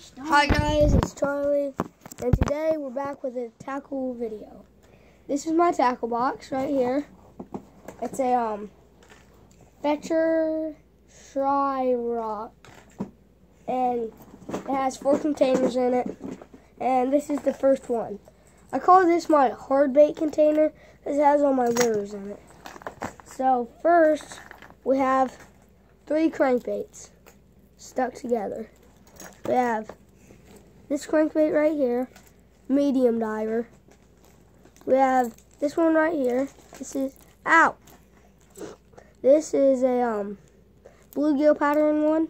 gosh. Hi guys, it's Charlie, and today we're back with a tackle video. This is my tackle box right here. It's a um Fetcher Shy Rock, and it has four containers in it, and this is the first one. I call this my hard bait container because it has all my lures in it. So first, we have three crankbaits stuck together. We have this crankbait right here, medium diver. We have this one right here. This is ow. This is a um bluegill pattern one,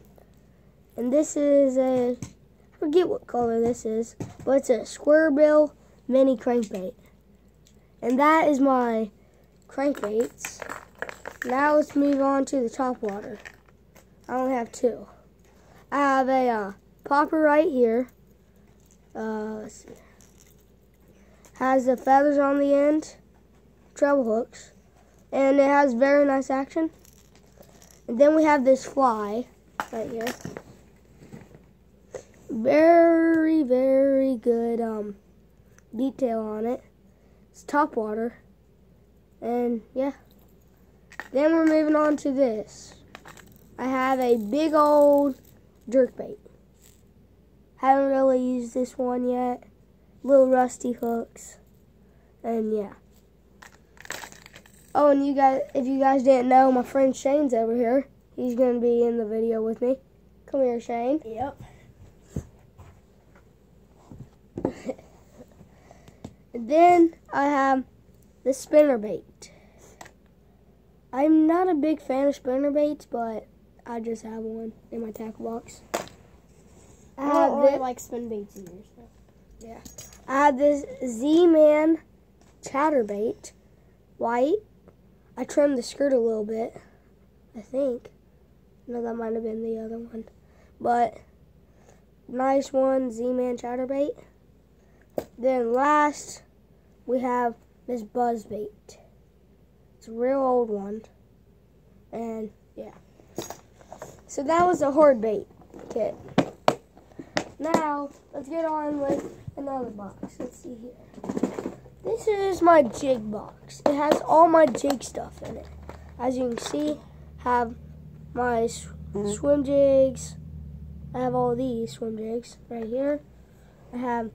and this is a I forget what color this is, but it's a square bill mini crankbait. And that is my crankbaits. Now let's move on to the top water. I only have two. I have a uh, popper right here. Uh. Has the feathers on the end, treble hooks, and it has very nice action. And then we have this fly right here. Very, very good um, detail on it. It's top water. And yeah. Then we're moving on to this. I have a big old jerkbait. Haven't really used this one yet. Little rusty hooks. And yeah. Oh, and you guys, if you guys didn't know, my friend Shane's over here. He's going to be in the video with me. Come here, Shane. Yep. Then I have the spinner bait. I'm not a big fan of spinner baits, but I just have one in my tackle box. I I have don't really like spin baits in your stuff. I have this Z-Man chatterbait, white. I trimmed the skirt a little bit, I think. No, that might have been the other one. But, nice one, Z-Man chatterbait. Then last, we have this buzzbait. It's a real old one. And, yeah. So that was a horde bait kit. Now, let's get on with another box. Let's see here. This is my jig box. It has all my jig stuff in it. As you can see, I have my sw- mm-hmm. swim jigs. I have all these swim jigs right here. I have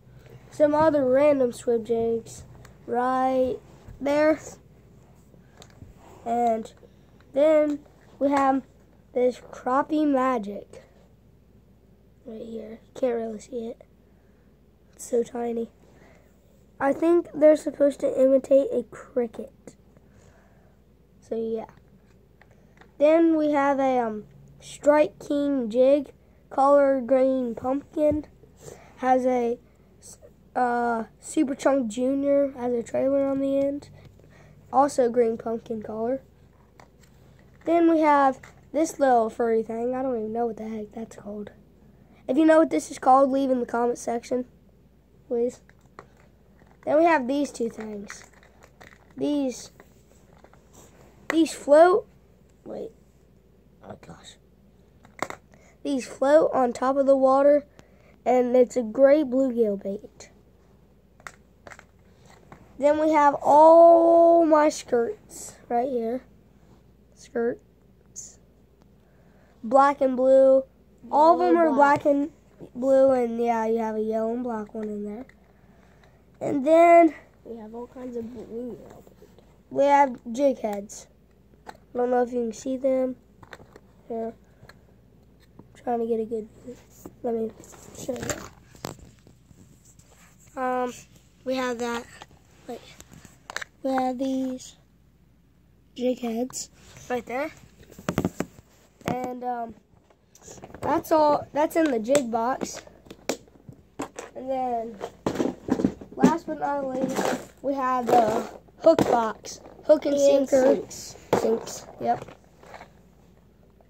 some other random swim jigs right there. And then we have this crappie magic right here. Can't really see it. It's so tiny. I think they're supposed to imitate a cricket. So yeah. Then we have a um, Strike King jig, color green pumpkin, has a uh, Super Chunk Junior, has a trailer on the end, also green pumpkin color. Then we have this little furry thing. I don't even know what the heck that's called. If you know what this is called, leave in the comment section, please. Then we have these two things. These these float. Wait. Oh gosh. These float on top of the water, and it's a gray bluegill bait. Then we have all my skirts right here. Skirts. Black and blue. All of them are black and blue, and yeah, you have a yellow and black one in there. And then We have all kinds of blue we have jig heads. I don't know if you can see them. Here. trying to get a good. Let me show you. Um, we have that. Wait. We have these jig heads right there. And um, that's all. That's in the jig box. And then, last but not least, we have the hook box, hook and, And sinker sinks. sinks. Yep.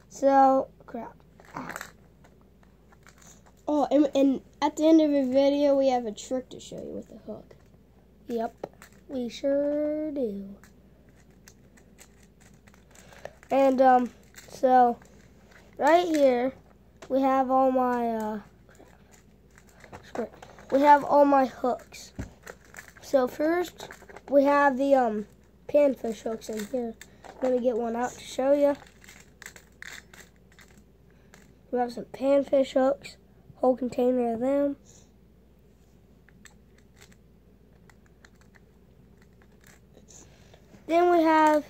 So crap. Oh, and, and at the end of the video, we have a trick to show you with the hook. Yep. We sure do. And um, so right here we have all my uh. We have all my hooks. So first, we have the um panfish hooks in here. Let me get one out to show you. We have some panfish hooks, whole container of them. Then we have,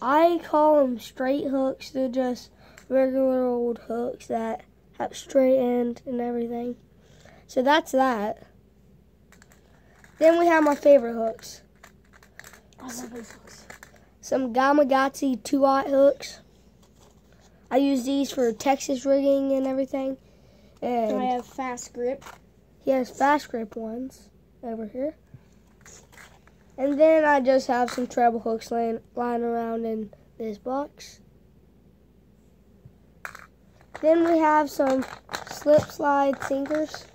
I call them straight hooks. They're just regular old hooks that have straight end and everything. So that's that. Then we have my favorite hooks. I love those hooks. Some Gamakatsu 2-aught hooks. I use these for Texas rigging and everything. And I have fast grip. he has fast grip ones over here. And then I just have some treble hooks laying, lying around in this box. Then we have some slip slide sinkers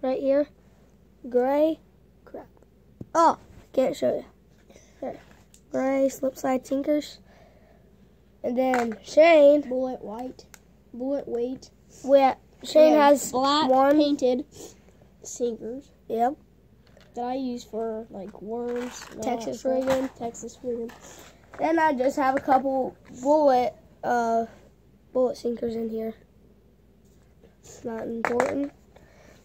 right here. Gray. Crap. Oh, can't show you. Gray slip slide sinkers. And then Shane, Bullet white. Bullet weight. we Shane and has black one. painted sinkers Yep. that I use for like worms. Texas rigging. Texas rigging. Then I just have a couple bullet uh bullet sinkers in here. It's not important.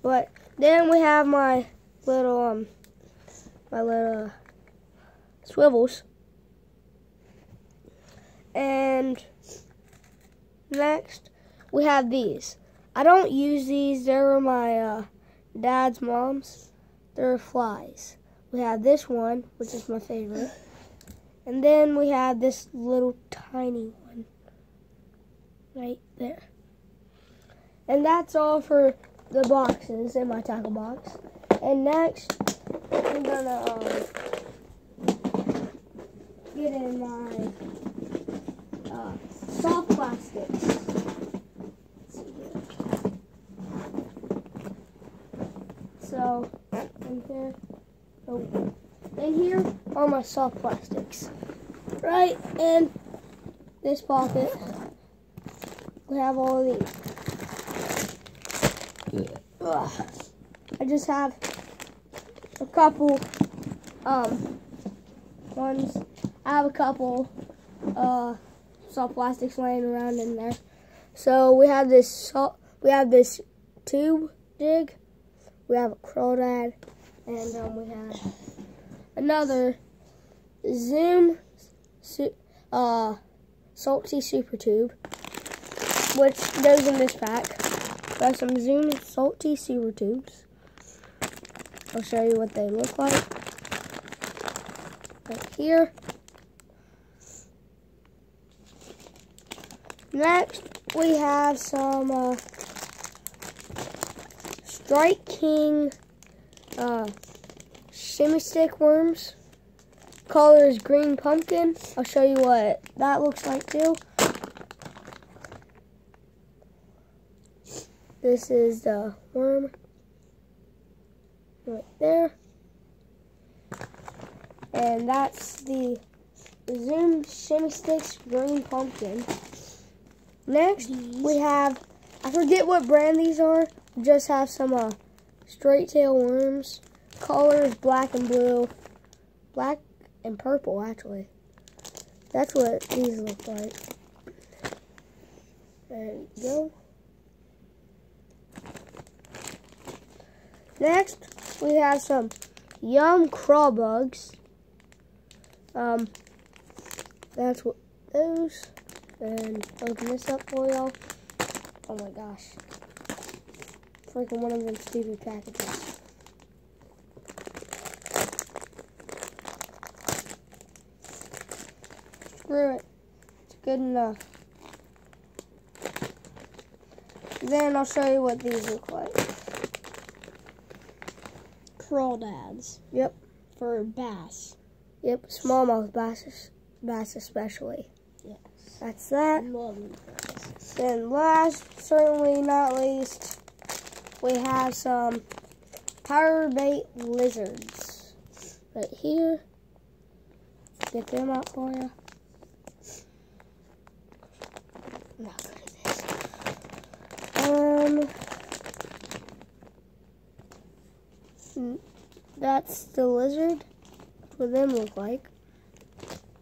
But then we have my little um my little swivels. And next we have these. I don't use these, they're my uh, dad's mom's. They're flies. We have this one, which is my favorite. And then we have this little tiny right there. And that's all for the boxes in my tackle box. And next, I'm gonna um, get in my uh, soft plastics. So, in here, oh, in here are my soft plastics. Right in this pocket, we have all of these. Ugh. I just have a couple um ones. I have a couple uh soft plastics laying around in there. So we have this salt. We have this tube jig. We have a crawdad, and um, we have another Zoom su- uh, salty super tube, which goes in this pack. Have some Zoom salty super tubes. I'll show you what they look like. Right here. Next, we have some uh, Strike King uh, shimmy stick worms. Color is green pumpkin. I'll show you what that looks like too. This is the worm right there. And that's the Zoom Shimmy Sticks Green Pumpkin. Next, we have, I forget what brand these are. We just have some uh, straight tail worms. Colors black and blue. Black and purple, actually. That's what these look like. There you go. Next, we have some Yum Craw Bugs. Um, that's what those. And open this up for y'all. Oh my gosh. Freaking one of them stupid packages. Screw it. It's good enough. Then I'll show you what these look like. Crawdads. Yep. For bass. Yep, smallmouth bass, bass especially. Yes. That's that. Love them for bass. Then last, certainly not least, we have some power bait lizards. Right here. Get them out for you. Now look at this. Um, That's the lizard. That's what them look like.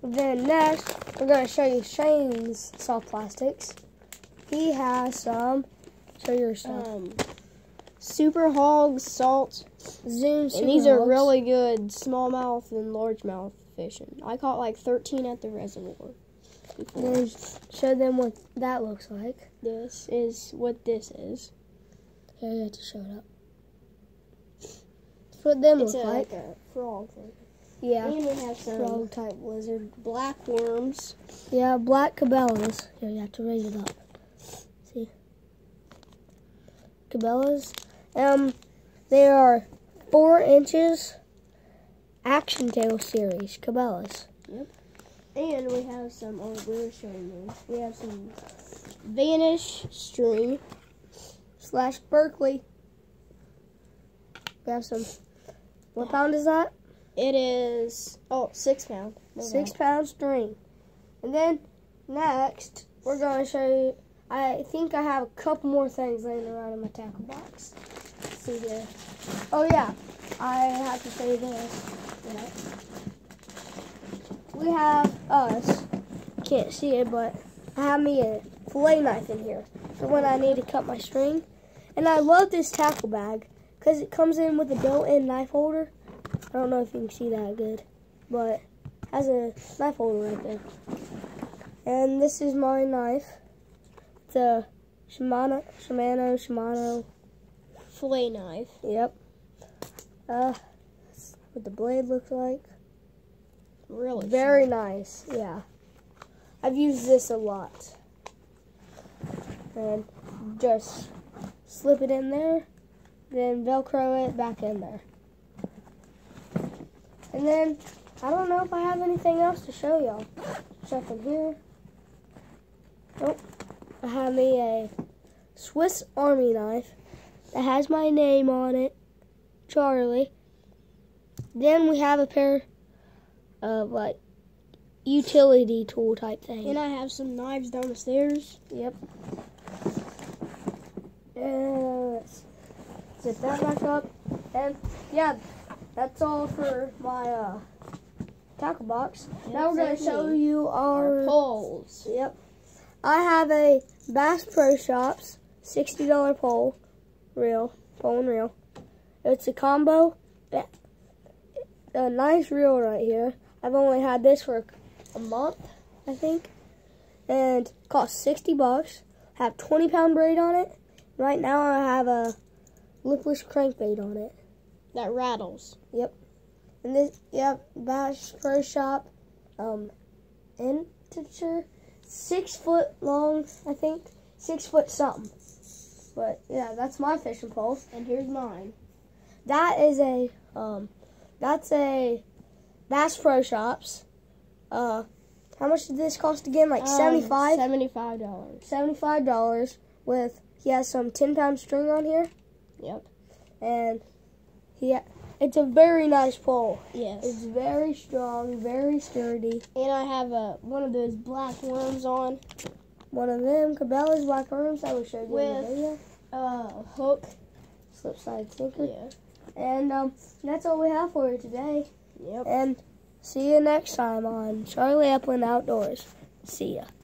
Then next, we're going to show you Shane's soft plastics. He has some. Show your stuff. Um, super Hog salt, Zoom. and these are really good smallmouth and largemouth fishing. I caught like 13 at the reservoir. Then show them what that looks like. This is what this is. Here, you have to show it up. That's what them It's a, look like. like a frog thing. Yeah, And we have some frog type lizard. black worms. Yeah, black cabela's. Here, you have to raise it up. See? Cabela's. Um, they are four inches action tail series. Cabela's. And we have some, oh, we're showing you. We have some Vanish string. Slash Berkley. We have some. What pound is that? It is, oh, six pound. Six doubt. pound string. And then next, we're going to show you. I think I have a couple more things laying around in my tackle box. Let's see here. Oh, yeah. I have to say this. Yeah. We have us. Can't see it, but I have me a fillet knife in here for when I need to cut my string. And I love this tackle bag because it comes in with a built-in knife holder. I don't know if you can see that good, but has a knife holder right there. And this is my knife. It's a Shimano, Shimano, Shimano. Fillet knife. Yep. Uh, what the blade looks like. Really Very nice. Yeah. I've used this a lot. And just slip it in there, then Velcro it back in there. And then I don't know if I have anything else to show y'all. Check in here. Nope. I have me a Swiss Army knife that has my name on it, Charlie. Then we have a pair of like utility tool type thing. And I have some knives down the stairs. Yep. And let's zip that back up. And yeah, that's all for my uh, tackle box. now we're gonna show you our our. poles. Yep. I have a Bass Pro Shops sixty dollar pole, reel, pole and reel. It's a combo. A nice reel right here. I've only had this for a month, I think, and cost sixty bucks. Have twenty pound braid on it. Right now I have a lipless crankbait on it. That rattles. Yep. And this, yep, Bass Pro Shop, um, integer, six foot long, I think, six foot something. But yeah, that's my fishing pole. And here's mine. That is a, um, that's a Bass Pro Shops. Uh, how much did this cost again? Like Um, seventy-five. Seventy-five dollars. Seventy-five dollars. With he has some ten pound string on here, Yep. and yeah, it's a very nice pole. Yes. It's very strong, very sturdy. And I have a one of those black worms on. One of them, Cabela's Black Worms, I will show you in the With- video. Uh, hook. Slip side sinker. Yeah. And um, that's all we have for you today. Yep. And see you next time on Charlie Eplin Outdoors. See ya.